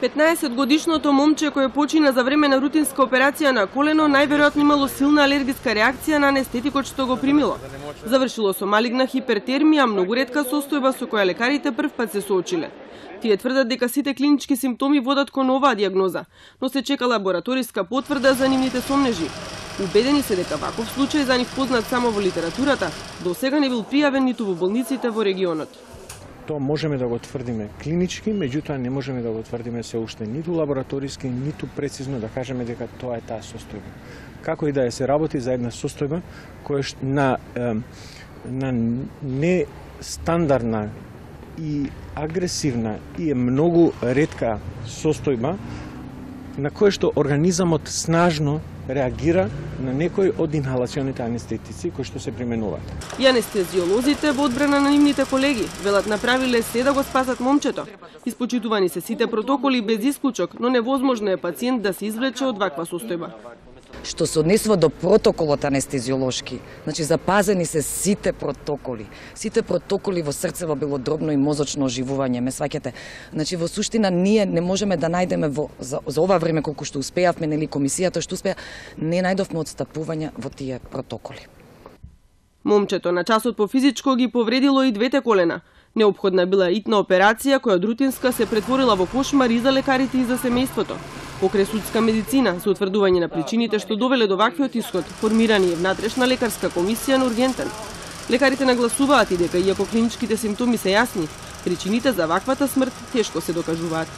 15 годишното момче кое почина за време на рутинска операција на колено најверојатно имало силна алергиска реакција на анестетикот што го примило. Завршило со малигна хипертермија, многу ретка состојба со која лекарите прв пат се соочиле. Тие тврдат дека сите клинички симптоми водат кон оваа диагноза, но се чека лабораториска потврда за нивните сомнежи. Убедени се дека ваков случај за нив познат само во литературата, до сега не бил пријавен ниту во болниците во регионот тоа можеме да го тврдиме клинички, меѓутоа не можеме да го тврдиме се уште ниту лабораториски, ниту прецизно да кажеме дека тоа е таа состојба. Како и да е се работи за една состојба која на на нестандардна и агресивна и е многу ретка состојба на кое што организамот снажно реагира на некои од инхалационите анестетици кои што се применуваат. И анестезиолозите во одбрана на нивните колеги велат направиле се да го спасат момчето. Испочитувани се сите протоколи без исклучок, но невозможно е пациент да се извлече од ваква состојба што се однесува до протоколот анестезиолошки. Значи, запазени се сите протоколи. Сите протоколи во срцево дробно и мозочно оживување, ме сваќате. Значи, во суштина, ние не можеме да најдеме во, за, за ова време колку што успеавме, нели комисијата што успеа, не најдовме одстапување во тие протоколи. Момчето на часот по физичко ги повредило и двете колена. Необходна била итна операција која од рутинска се претворила во кошмар и за лекарите и за семејството. Покрај судска медицина, со утврдување на причините што довеле до ваквиот исход, формирани е внатрешна лекарска комисија на ургентен. Лекарите нагласуваат и дека иако клиничките симптоми се јасни, причините за ваквата смрт тешко се докажуваат.